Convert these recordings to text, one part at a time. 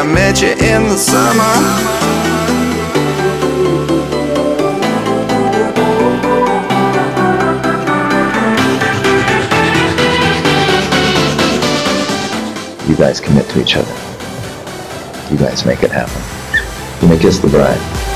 I met you in the summer. You guys commit to each other. You guys make it happen. You may kiss the bride.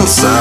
Lied